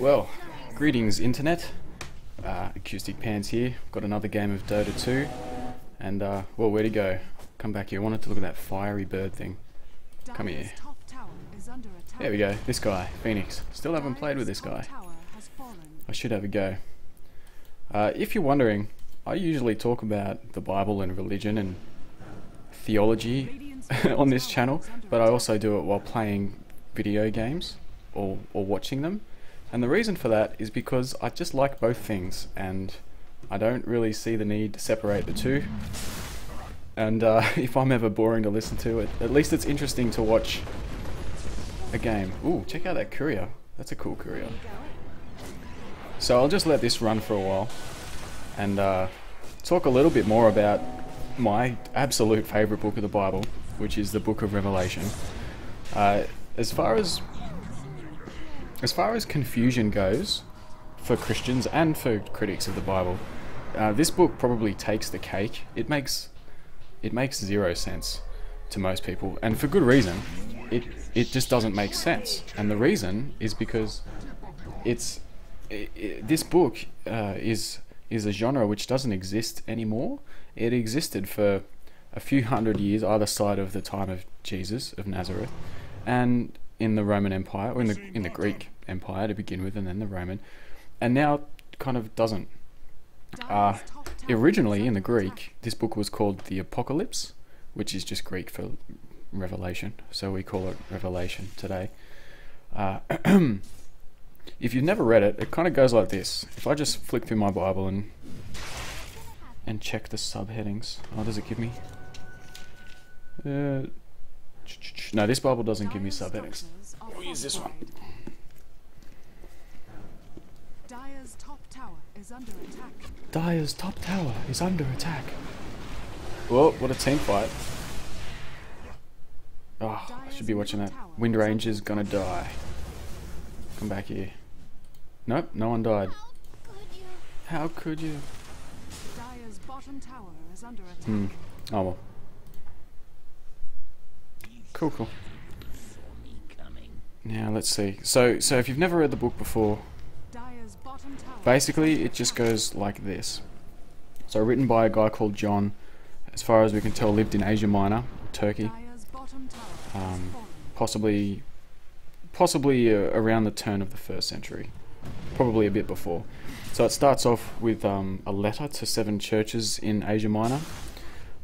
Well, greetings internet. Uh, Acoustic Pants here. Got another game of Dota 2. And, uh, well, where'd he go? Come back here. I wanted to look at that fiery bird thing. Come here. There we go. This guy, Phoenix. Still haven't played with this guy. I should have a go. Uh, if you're wondering, I usually talk about the Bible and religion and theology on this channel, but I also do it while playing video games or, or watching them. And the reason for that is because I just like both things and I don't really see the need to separate the two. And uh, if I'm ever boring to listen to, it, at least it's interesting to watch a game. Ooh, check out that courier. That's a cool courier. So I'll just let this run for a while and uh, talk a little bit more about my absolute favorite book of the Bible, which is the book of Revelation. Uh, as far as as far as confusion goes, for Christians and for critics of the Bible, uh, this book probably takes the cake. It makes it makes zero sense to most people, and for good reason. It it just doesn't make sense, and the reason is because it's it, it, this book uh, is is a genre which doesn't exist anymore. It existed for a few hundred years either side of the time of Jesus of Nazareth, and in the Roman Empire or in the in the Greek Empire to begin with, and then the Roman, and now kind of doesn't. Uh, originally in the Greek, this book was called the Apocalypse, which is just Greek for Revelation, so we call it Revelation today. Uh, if you've never read it, it kind of goes like this. If I just flick through my Bible and and check the subheadings, oh, does it give me? Uh, no, this Bible doesn't give me subheadings. We'll use this one. Dire's top tower is under attack. Dire's top tower is under attack. Whoa, what a team fight. Oh, I should be watching that. Wind Ranger's gonna die. Come back here. Nope, no one died. How could you? Dire's bottom tower is under attack. Hmm. Oh well. Cool, cool. Now let's see. So, so if you've never read the book before, Dire's bottom tower. Basically it just goes like this. So written by a guy called John, as far as we can tell, lived in Asia Minor, Turkey, um, possibly, possibly uh, around the turn of the first century, probably a bit before. So it starts off with um, a letter to seven churches in Asia Minor,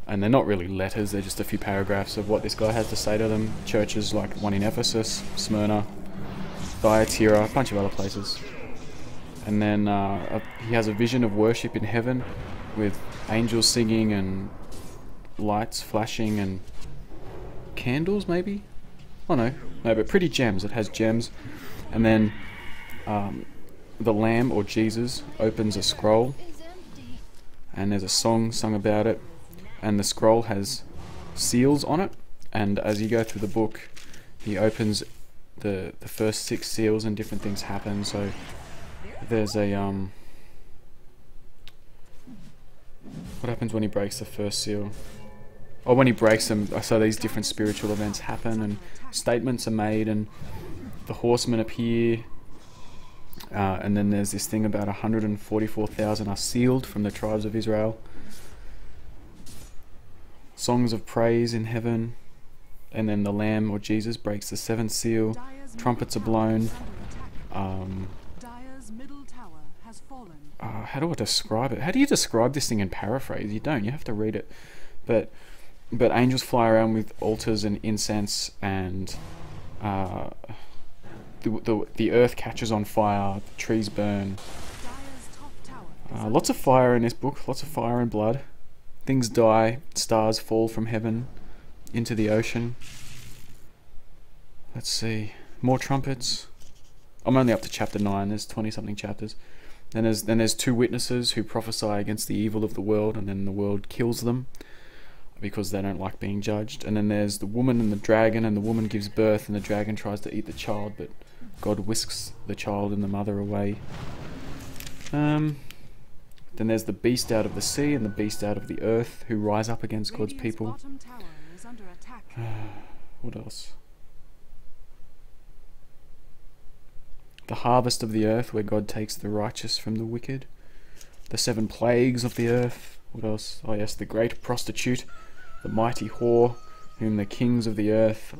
and they're not really letters; they're just a few paragraphs of what this guy has to say to them. Churches like one in Ephesus, Smyrna, Thyatira, a bunch of other places. And then uh, a- he has a vision of worship in heaven, with angels singing and lights flashing and candles, maybe. Oh no, no, but pretty gems. It has gems, and then um, the Lamb or Jesus opens a scroll, and there's a song sung about it, and the scroll has seals on it. And as you go through the book, he opens the the first six seals, and different things happen. So there's a um. What happens when he breaks the first seal? Or when he breaks them, so these different spiritual events happen, and statements are made, and the horsemen appear, uh, and then there's this thing about 144,000 are sealed from the tribes of Israel. Songs of praise in heaven, and then the Lamb or Jesus breaks the seventh seal. Trumpets are blown. Um, Dire's middle tower has fallen. Uh, how do I describe it? How do you describe this thing in paraphrase? You don't. You have to read it. But but angels fly around with altars and incense, and uh, the, the the earth catches on fire. Trees burn. Uh, lots of fire in this book. Lots of fire and blood. Things die. Stars fall from heaven into the ocean. Let's see. More trumpets. I'm only up to chapter nine. There's twenty something chapters. Then there's then there's two witnesses who prophesy against the evil of the world, and then the world kills them because they don't like being judged. And then there's the woman and the dragon, and the woman gives birth, and the dragon tries to eat the child, but God whisks the child and the mother away. Um, then there's the beast out of the sea and the beast out of the earth who rise up against God's people. bottom tower is under attack. What else? The harvest of the earth, where God takes the righteous from the wicked. The seven plagues of the earth. What else? Oh, yes, the great prostitute, the mighty whore, whom the kings of the earth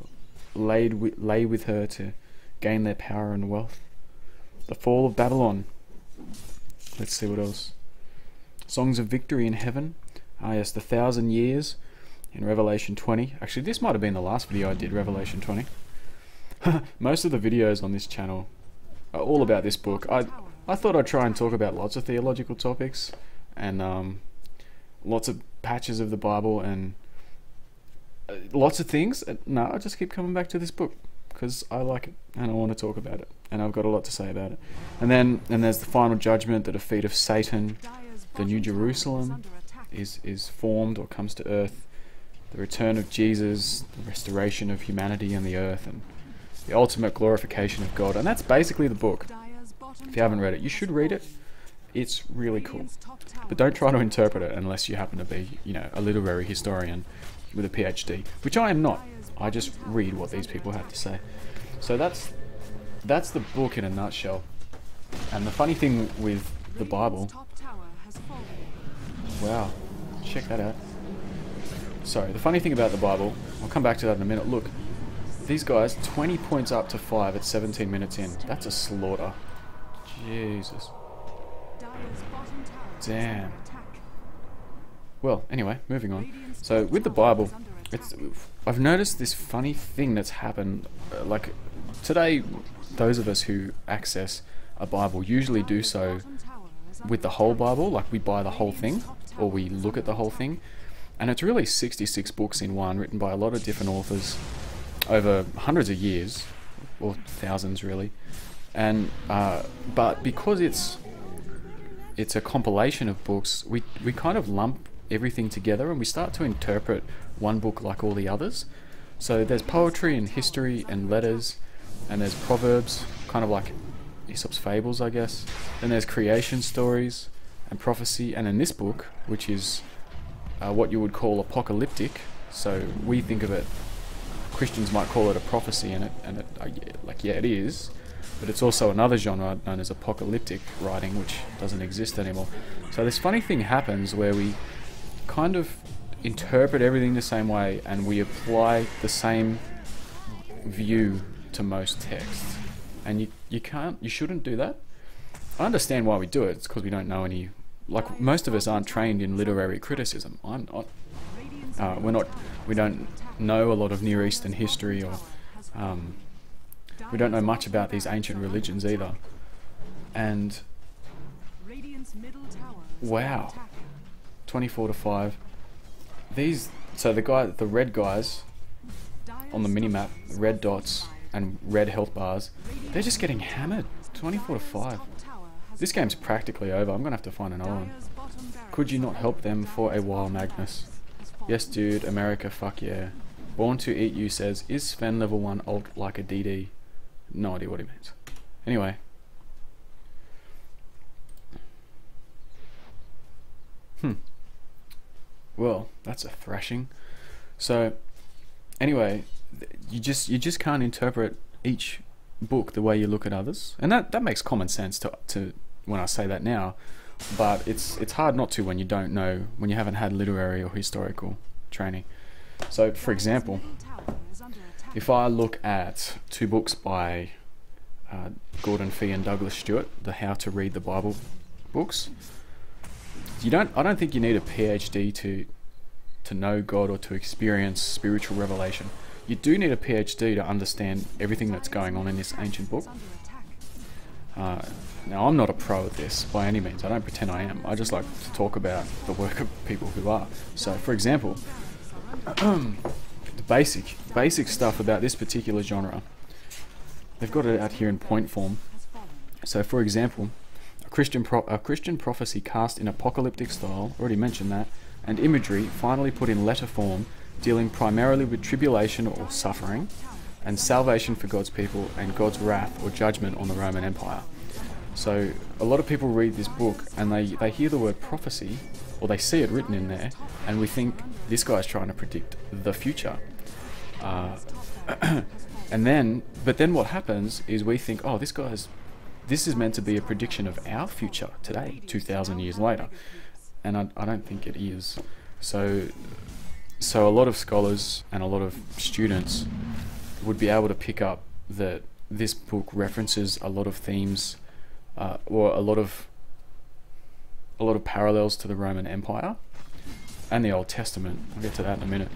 laid wi- lay with her to gain their power and wealth. The fall of Babylon. Let's see what else. Songs of victory in heaven. Ah, yes, the thousand years in Revelation 20. Actually, this might have been the last video I did, Revelation 20. Most of the videos on this channel are all about this book. I I thought I'd try and talk about lots of theological topics and um, lots of patches of the Bible and uh, lots of things. Uh, No, I just keep coming back to this book because I like it and I want to talk about it and I've got a lot to say about it. And then and there's the final judgment, the defeat of Satan The New Jerusalem is is formed or comes to earth. The return of Jesus, the restoration of humanity and the earth, and the ultimate glorification of God. And that's basically the book. If you haven't read it, you should read it. It's really cool. But don't try to interpret it unless you happen to be, you know, a literary historian with a PhD, which I am not. I just read what these people have to say. So that's that's the book in a nutshell. And the funny thing with the Bible, wow, check that out. Sorry, the funny thing about the Bible, I'll come back to that in a minute. Look, these guys, 20 points up to 5 at 17 minutes in. That's a slaughter. Jesus. Damn. Well, anyway, moving on. So with the Bible, it's. I've noticed this funny thing that's happened. Uh, like today, those of us who access a Bible usually do so with the whole. Bible. Like we buy the whole thing, or we look at the whole thing, and it's really 66 books in one, written by a lot of different authors over hundreds of years, or thousands really. And uh, but because it's it's a compilation of books, we we kind of lump everything together and we start to interpret one book like all the others. So there's poetry and history and letters, and there's proverbs, kind of like Aesop's fables, I guess. Then there's creation stories and prophecy, and in this book, which is uh, what you would call apocalyptic, so we think of it. Christians might call it a prophecy, and it, and it, like yeah, it is, but it's also another genre known as apocalyptic writing, which doesn't exist anymore. So this funny thing happens where we kind of interpret everything the same way, and we apply the same view to most texts, and you you can't, you shouldn't do that. I understand why we do it. It's because we don't know any. Like most of us aren't trained in literary criticism. I'm not. Uh, we're not. We don't know a lot of Near Eastern history, or um, we don't know much about these ancient religions either. And Wow. 24 to 5. These. So the guy, the red guys on the mini-map, red dots and red health bars, they're just getting hammered. 24 to 5. top tower has This game's practically over. I'm gonna have to find another one. Could you not help them for a while, Magnus? Yes, dude. America, fuck yeah. Born to Eat You says, is Sven level 1 alt like a DD? No idea what he means. Anyway. Hmm. Well, that's a thrashing. So, anyway, you just you just can't interpret each book the way you look at others, and that that makes common sense to to when I say that now. But it's it's hard not to when you don't know when you haven't had literary or historical training. So, for example, if I look at two books by uh, Gordon Fee and Douglas Stuart, the How to Read the Bible books, you don't. I don't think you need a PhD to to know God or to experience spiritual revelation. You do need a PhD to understand everything that's going on in this ancient book. Uh, now, I'm not a pro at this by any means. I don't pretend I am. I just like to talk about the work of people who are. So, for example, the basic, basic stuff about this particular genre. They've got it out here in point form. So, for example, a Christian a Christian prophecy cast in apocalyptic style, already mentioned that, and imagery finally put in letter form, dealing primarily with tribulation or suffering, and salvation for God's people and God's wrath or judgment on the Roman Empire. So, a lot of people read this book and they, they hear the word prophecy, or they see it written in there, and we think this guy's trying to predict the future. Uh, and then, but then what happens is we think, oh, this guy's this is meant to be a prediction of our future today, 2,000 years later. And I, I don't think it is. So, so a lot of scholars and a lot of students would be able to pick up that this book references a lot of themes uh, or a lot of a lot of parallels to the Roman Empire and the Old Testament. I'll get to that in a minute.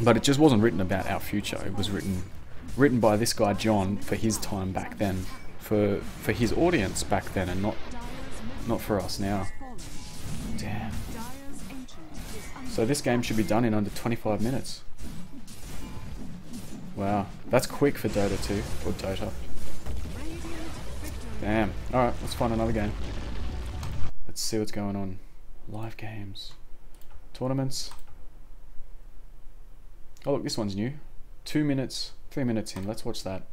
But it just wasn't written about our future. It was written written by this guy John for his time back then, for for his audience back then, and not not for us now. Damn. So this game should be done in under 25 minutes. Wow, that's quick for Dota 2 or Dota. Damn. Alright, let's find another game. Let's see what's going on. Live games. Tournaments. Oh look, this one's new. Two minutes, three minutes in. Let's watch that.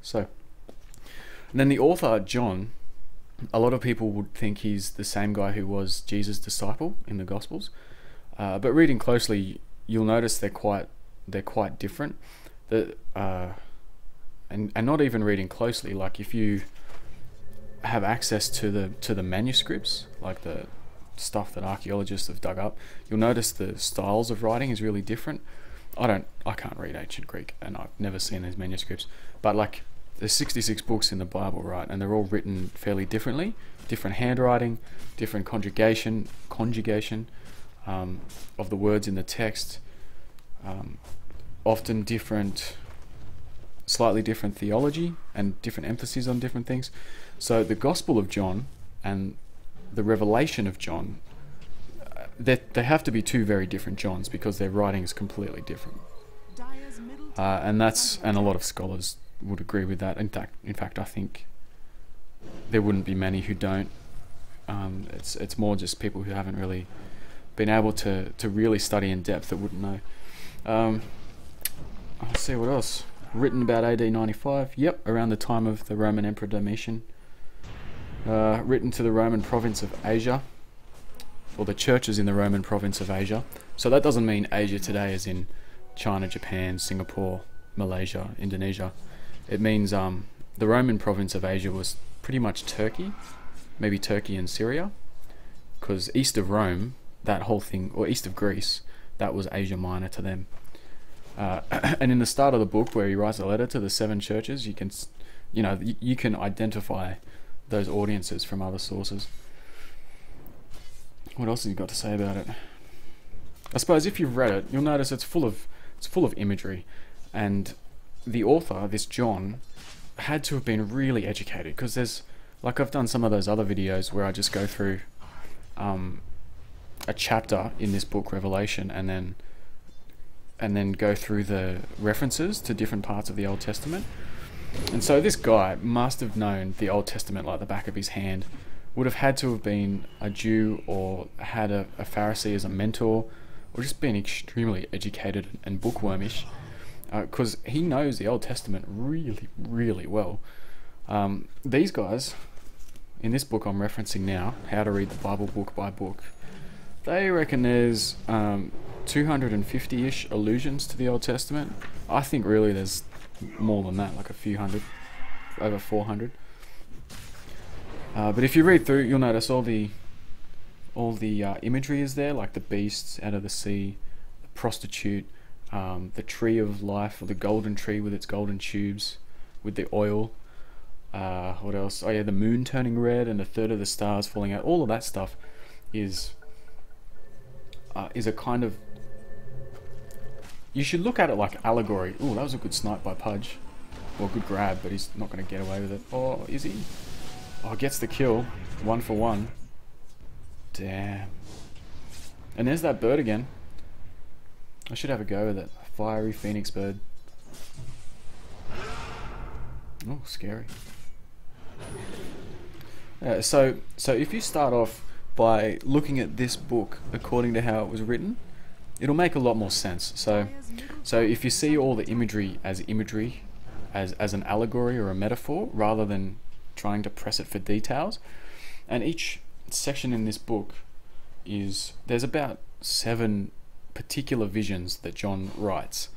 So, and then the author, John, a lot of people would think he's the same guy who was Jesus' disciple in the Gospels. Uh, but reading closely, you'll notice they're quite they're quite different. The uh, and and not even reading closely. Like if you have access to the to the manuscripts, like the stuff that archaeologists have dug up, you'll notice the styles of writing is really different. I don't, I can't read ancient Greek, and I've never seen these manuscripts. But like, there's 66 books in the Bible, right? And they're all written fairly differently, different handwriting, different conjugation, conjugation um, of the words in the text, um, often different, slightly different theology and different emphases on different things. So the Gospel of John and the revelation of John, they, they have to be two very different Johns because their writing is completely different. Uh, and that's and a lot of scholars would agree with that. In fact, in fact, I think there wouldn't be many who don't. Um, it's it's more just people who haven't really been able to to really study in depth that wouldn't know. Um, let's see what else. Written about AD 95. Yep, around the time of the Roman Emperor Domitian. Uh, written to the Roman province of Asia, or the churches in the Roman province of Asia. So that doesn't mean Asia today, as in China, Japan, Singapore, Malaysia, Indonesia. It means um, the Roman province of Asia was pretty much Turkey, maybe Turkey and Syria, because east of Rome, that whole thing, or east of Greece, that was Asia Minor to them. Uh, and in the start of the book, where he writes a letter to the seven churches, you can, you know, you, you can identify those audiences from other sources. What else has he got to say about it? I suppose if you've read it, you'll notice it's full of it's full of imagery, and the author, this John, had to have been really educated because there's like I've done some of those other videos where I just go through um, a chapter in this book, Revelation, and then and then go through the references to different parts of the Old Testament. And so this guy must have known the Old Testament like the back of his hand. Would have had to have been a Jew or had a, a Pharisee as a mentor, or just been extremely educated and bookwormish, because uh, he knows the Old Testament really, really well. Um, these guys, in this book I'm referencing now, How to Read the Bible Book by Book, they reckon there's um, 250-ish allusions to the Old Testament. I think really there's more than that, like a few hundred, over 400. Uh, but if you read through, you'll notice all the all the uh, imagery is there, like the beasts out of the sea, the prostitute, um, the tree of life, or the golden tree with its golden tubes, with the oil. Uh, what else? Oh yeah, the moon turning red and a third of the stars falling out. All of that stuff is uh, is a kind of you should look at it like allegory. Oh, that was a good snipe by Pudge. Well, good grab, but he's not going to get away with it. Oh, is he? Oh, gets the kill. One for one. Damn. And there's that bird again. I should have a go with it. Fiery phoenix bird. Oh, scary. Uh, so, so if you start off by looking at this book according to how it was written, it'll make a lot more sense. So, so if you see all the imagery as imagery, as as an allegory or a metaphor, rather than trying to press it for details, and each section in this book is there's about seven particular visions that John writes,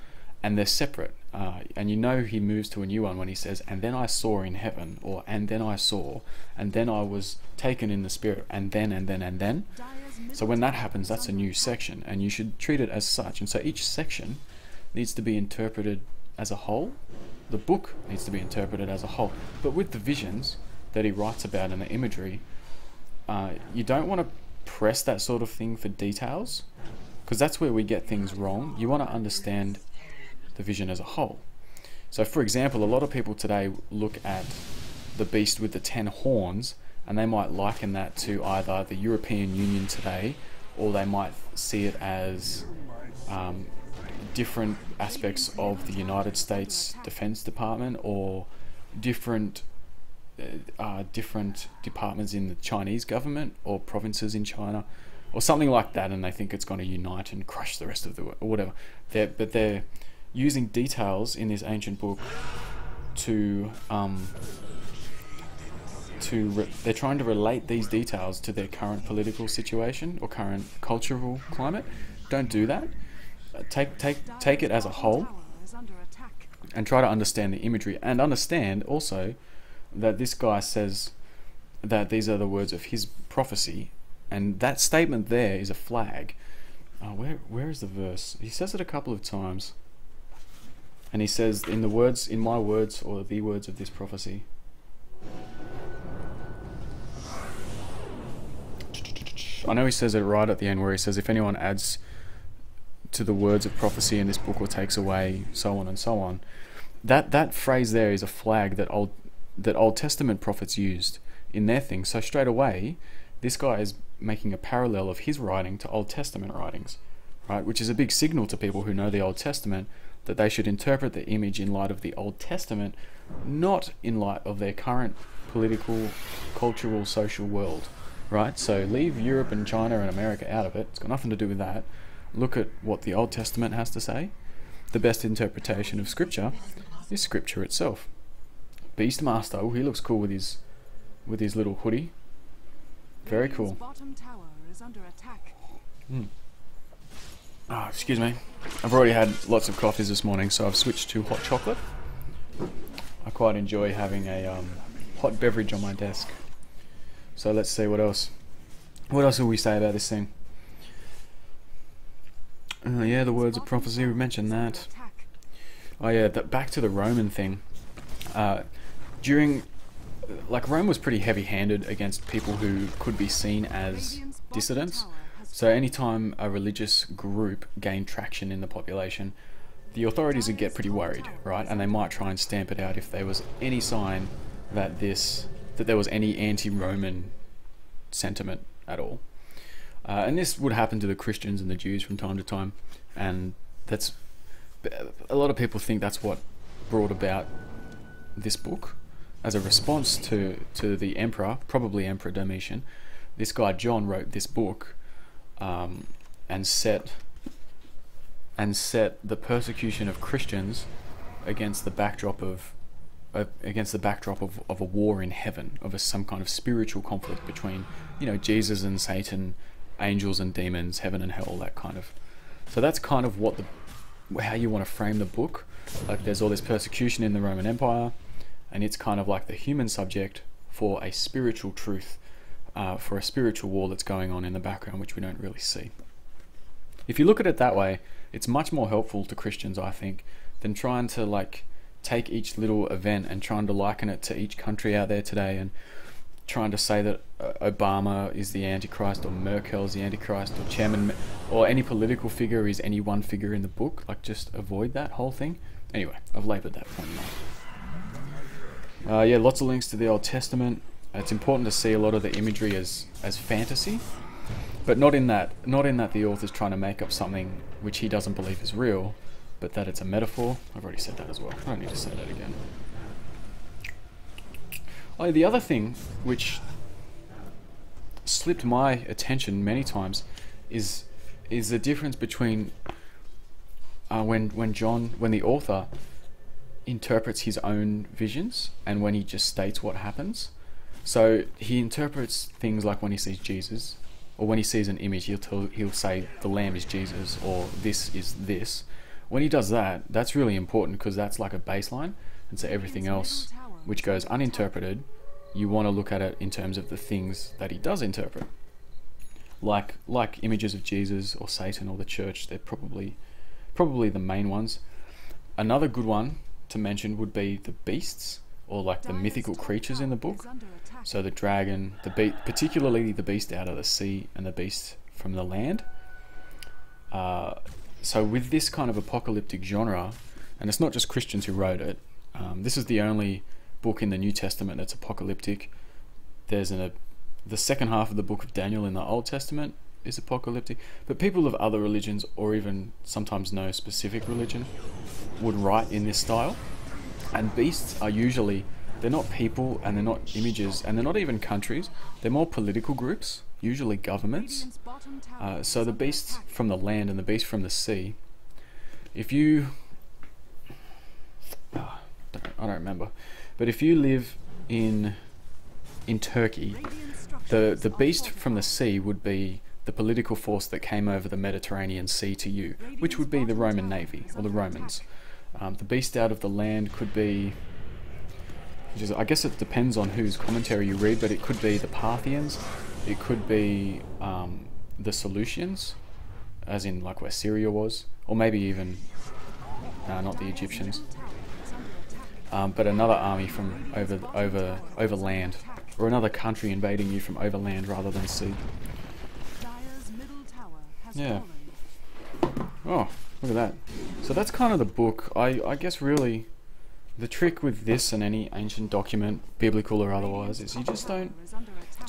and they're separate uh, and you know he moves to a new one when he says, "And then I saw in heaven," or "And then I saw," and then I was taken in the spirit, and then and then and then. So when that happens, that's a new section, and you should treat it as such. And so each section needs to be interpreted as a whole. The book needs to be interpreted as a whole. But with the visions that he writes about and the imagery, uh, you don't want to press that sort of thing for details, because that's where we get things wrong. You want to understand the vision as a whole. So, for example, a lot of people today look at the beast with the ten horns and they might liken that to either the European Union today or they might see it as um, different aspects of the United States Defense Department or different uh, uh, different departments in the Chinese government or provinces in China or something like that, and they think it's going to unite and crush the rest of the world or whatever. They're, but they're using details in this ancient book to um, to re- they're trying to relate these details to their current political situation or current cultural climate. Don't do that. Uh, take take take it as a whole and try to understand the imagery and understand also that this guy says that these are the words of his prophecy and that statement there is a flag. Oh, where where is the verse? He says it a couple of times. And he says in the words in my words or the words of this prophecy. I know he says it right at the end where he says, if anyone adds to the words of prophecy in this book or takes away, so on and so on. That that phrase there is a flag that old that Old Testament prophets used in their thing. So straight away, this guy is making a parallel of his writing to Old Testament writings, right? Which is a big signal to people who know the Old Testament that they should interpret the image in light of the Old Testament, not in light of their current political, cultural, social world right? So leave Europe and China and America out of it. It's got nothing to do with that. Look at what the Old Testament has to say. The best interpretation of Scripture is Scripture itself. Beastmaster, oh, he looks cool with his with his little hoodie. Very cool. Mm. Oh, excuse me. I've already had lots of coffees this morning, so I've switched to hot chocolate. I quite enjoy having a um, hot beverage on my desk. So let's see what else. What else will we say about this thing? Uh, yeah, the words of prophecy. We mentioned that. Oh yeah, that back to the Roman thing. Uh, during, like Rome was pretty heavy-handed against people who could be seen as dissidents. So anytime a religious group gained traction in the population, the authorities would get pretty worried, right? And they might try and stamp it out if there was any sign that this that there was any anti-Roman sentiment at all. Uh, and this would happen to the Christians and the Jews from time to time, and that's a lot of people think that's what brought about this book as a response to to the emperor, probably Emperor Domitian. This guy John wrote this book um, and set and set the persecution of Christians against the backdrop of against the backdrop of, of a war in heaven, of a, some kind of spiritual conflict between, you know, Jesus and Satan, angels and demons, heaven and hell, that kind of. So that's kind of what the, how you want to frame the book. Like there's all this persecution in the Roman Empire, and it's kind of like the human subject for a spiritual truth, uh, for a spiritual war that's going on in the background, which we don't really see. If you look at it that way, it's much more helpful to Christians, I think, than trying to like take each little event and trying to liken it to each country out there today and trying to say that uh, Obama is the Antichrist or Merkel is the Antichrist or Chairman or any political figure is any one figure in the book. Like, just avoid that whole thing. Anyway, I've laboured that point. Uh, yeah, lots of links to the Old Testament. It's important to see a lot of the imagery as as fantasy, but not in that not in that the author's trying to make up something which he doesn't believe is real, but that it's a metaphor. I've already said that as well. I don't need to say that again. Oh, the other thing which slipped my attention many times is is the difference between uh, when when John when the author interprets his own visions and when he just states what happens. So he interprets things like when he sees Jesus, or when he sees an image, he'll tell, he'll say the lamb is Jesus, or this is this, when he does that, that's really important because that's like a baseline, and so everything else which goes uninterpreted, you want to look at it in terms of the things that he does interpret. Like like images of Jesus or Satan or the church, they're probably probably the main ones. Another good one to mention would be the beasts or like the mythical creatures in the book. So the dragon, the beast, particularly the beast out of the sea and the beast from the land. Uh, so with this kind of apocalyptic genre, and it's not just Christians who wrote it. Um, this is the only book in the New Testament that's apocalyptic. There's an, a, the second half of the book of Daniel in the Old Testament is apocalyptic, but people of other religions, or even sometimes no specific religion, would write in this style. And beasts are usually they're not people and they're not images and they're not even countries. They're more political groups, usually governments. Uh, so the beast from the land and the beast from the sea. If you, oh, I don't remember, but if you live in in Turkey, the the beast from the sea would be the political force that came over the Mediterranean Sea to you, which would be the Roman navy or the Romans. Um, the beast out of the land could be is, I guess it depends on whose commentary you read, but it could be the Parthians, it could be um, the Seleucians, as in like where Syria was, or maybe even uh, not the Egyptians, um, but another army from over over over land, or another country invading you from overland rather than sea. Yeah. Oh, look at that. So that's kind of the book. I I guess really the trick with this and any ancient document, biblical or otherwise, is you just don't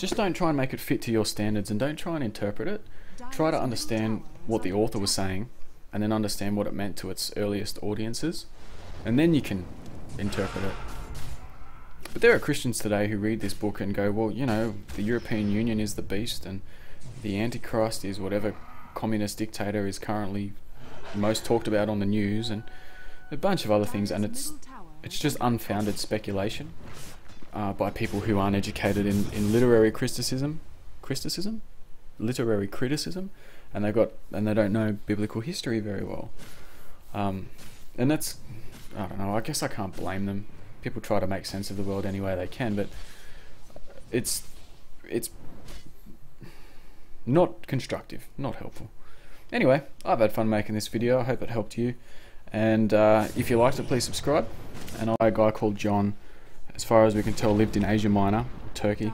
just don't try and make it fit to your standards and don't try and interpret it. Try to understand what the author was saying and then understand what it meant to its earliest audiences. And then you can interpret it. But there are Christians today who read this book and go, well, you know, the European Union is the beast and the Antichrist is whatever communist dictator is currently most talked about on the news and a bunch of other things and it's it's just unfounded speculation uh, by people who aren't educated in, in literary criticism, criticism, literary criticism, and they got and they don't know biblical history very well. Um, and that's I don't know. I guess I can't blame them. People try to make sense of the world any way they can, but it's it's not constructive, not helpful. Anyway, I've had fun making this video. I hope it helped you. And uh, if you liked it, please subscribe. And I, a guy called John, as far as we can tell, lived in Asia Minor, Turkey,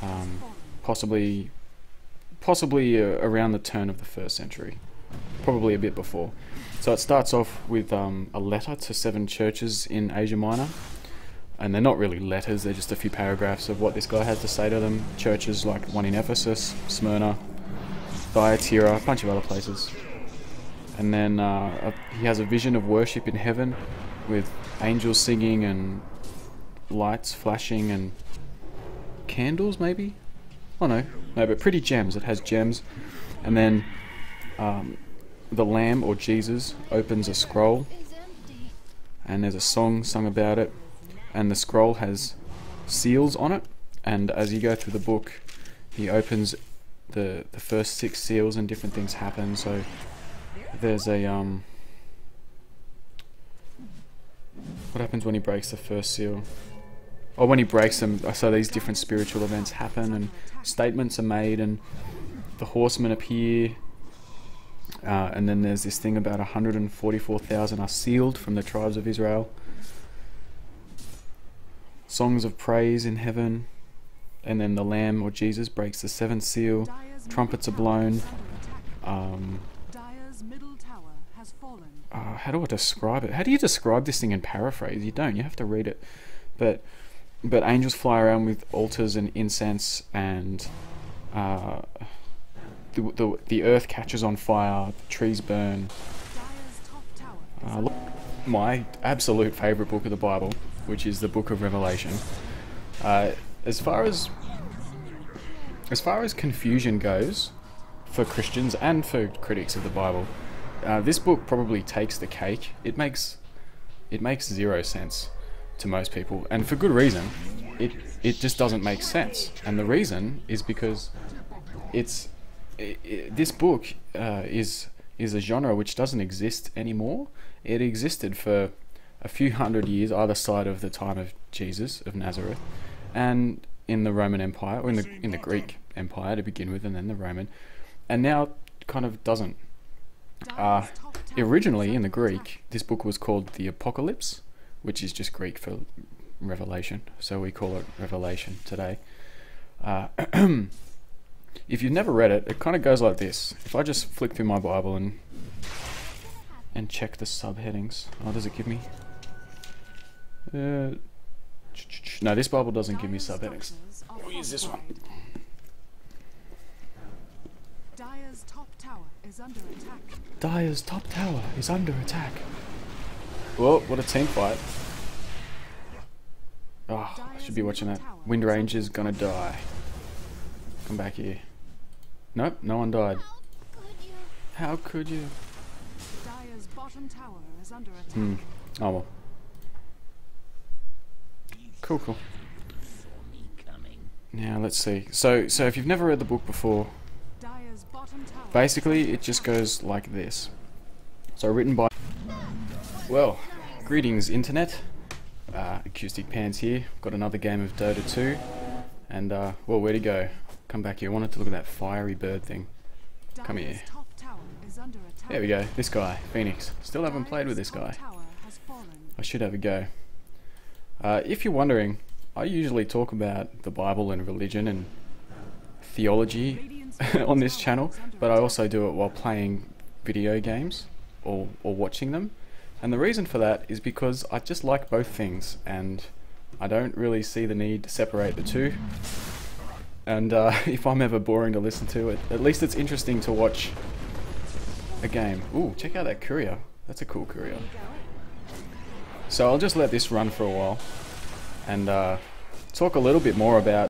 um, possibly, possibly uh, around the turn of the first century, probably a bit before. So it starts off with um, a letter to seven churches in Asia Minor, and they're not really letters; they're just a few paragraphs of what this guy has to say to them. Churches like one in Ephesus, Smyrna, Thyatira, a bunch of other places and then uh, he has a vision of worship in heaven with angels singing and lights flashing and candles maybe? Oh no no but pretty gems. It has gems. And then um, the lamb or jesus opens a scroll and there's a song sung about it. And the scroll has seals on it. And as you go through the book he opens the the first six seals and different things happen. So there's a um what happens when he breaks the first seal or when he breaks them so these different spiritual events happen and statements are made and the horsemen appear uh, and then there's this thing about 144,000 are sealed from the tribes of Israel songs of praise in heaven and then the lamb or Jesus breaks the seventh seal trumpets are blown um, uh, how do I describe it? How do you describe this thing in paraphrase? You don't. You have to read it. But but angels fly around with altars and incense, and uh, the, the the earth catches on fire. The trees burn. Uh, my absolute favorite book of the Bible, which is the Book of Revelation. Uh, as far as as far as confusion goes, for Christians and for critics of the Bible, uh, this book probably takes the cake. It makes it makes zero sense to most people, and for good reason. It it just doesn't make sense, and the reason is because it's it, it, this book uh, is is a genre which doesn't exist anymore. It existed for a few hundred years either side of the time of Jesus of Nazareth, and in the Roman Empire or in the in the Greek Empire to begin with, and then the Roman, and now kind of doesn't. Uh, originally in the. Greek, this book was called the Apocalypse, which is just Greek for Revelation, so we call it Revelation today. Uh, if you've never read it, it kind of goes like this. If I just flick through my Bible and and check the subheadings, oh, does it give me? Uh, no, this Bible doesn't give me subheadings. structures We'll use this one. fortified. Dire's top tower is under attack. Dire's top tower is under attack. Whoa, what a team fight. Oh, I should be watching that. Wind Ranger's gonna die. Come back here. Nope, no one died. How could you? Dire's bottom tower is under attack. Hmm. Oh well. Cool, cool. Now let's see. So, so if you've never read the book before, Dire's bottom tower. basically it just goes like this. So written by. Well, greetings internet. Uh, Acoustic Pants here. Got another game of Dota 2, and uh, well, where to go? Come back here. I wanted to look at that fiery bird thing. come here. top tower is under attack. There we go. This guy, Phoenix. Still haven't played with this guy. tower has fallen. I should have a go. Uh, if you're wondering, I usually talk about the Bible and religion and theology on this channel, but I also do it while playing video games or, or watching them. And the reason for that is because I just like both things and I don't really see the need to separate the two. And uh, if I'm ever boring to listen to, it, at least it's interesting to watch a game. Ooh, check out that courier. That's a cool courier. So I'll just let this run for a while and uh, talk a little bit more about